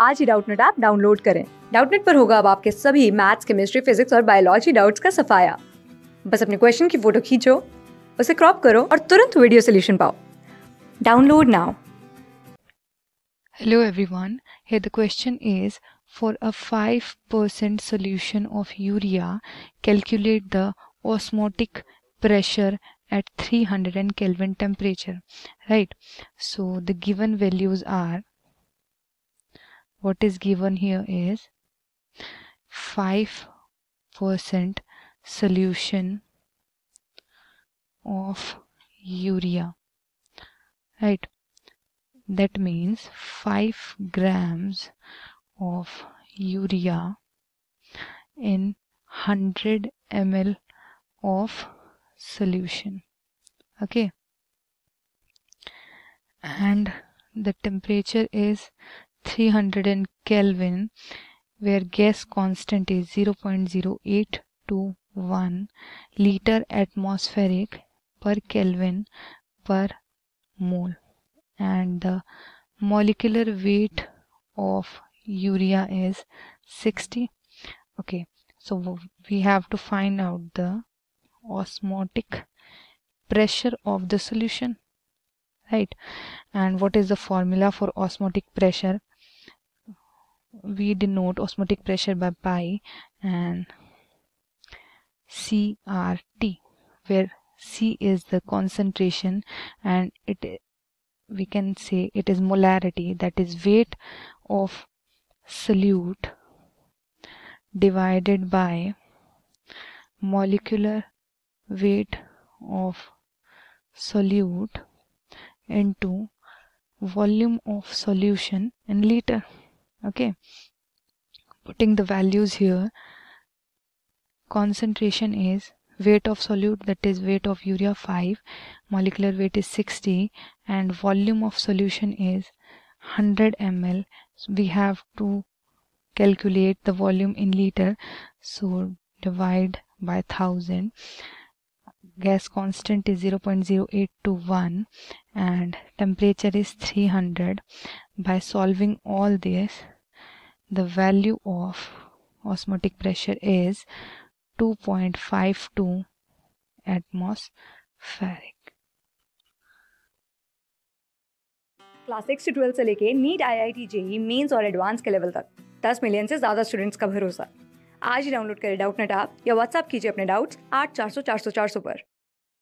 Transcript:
आज ही Doubtnut app download करें। डाउटनेट पर होगा अब आपके सभी मैथ्स, केमिस्ट्री, फिजिक्स और बायोलॉजी डाउट्स का सफाया। बस अपने क्वेश्चन की फ़ोटो खींचो, उसे क्रॉप करो और तुरंत वीडियो सोल्यूशन पाओ। Download now. Hello everyone the question is for a five percent solution of urea calculate the osmotic pressure at three hundred and kelvin temperature right so the given values are what is given here is 5% solution of urea. Right that means 5 grams of urea in 100 ml of solution okay and the temperature is 300 kelvin where gas constant is 0.0821 liter atmospheric per kelvin per mole. And the molecular weight of urea is 60 okay so we have to find out the osmotic pressure of the solution right? And what is the formula for osmotic pressure we denote osmotic pressure by pi and crt where c is the concentration and it we can say it is molarity that is weight of solute divided by molecular weight of solute into volume of solution in liter okay. Putting the values here. Concentration is weight of solute that is weight of urea 5 molecular weight is 60 and volume of solution is 100 ml. So we have to calculate the volume in liter. So divide by 1000 gas constant is 0.0821 and temperature is 300 by solving all this the value of osmotic pressure is 2.52 atmospheric. Class six से twelfth से लेके NEET I I T JEE mains और advance के level तक। 10 million से ज़्यादा students का भरोसा। आज ही डाउनलोड करें डाउटनेट ऐप या व्हाट्सएप कीजिए अपने डाउट्स आठ चार सौ चार सौ चार सौ पर।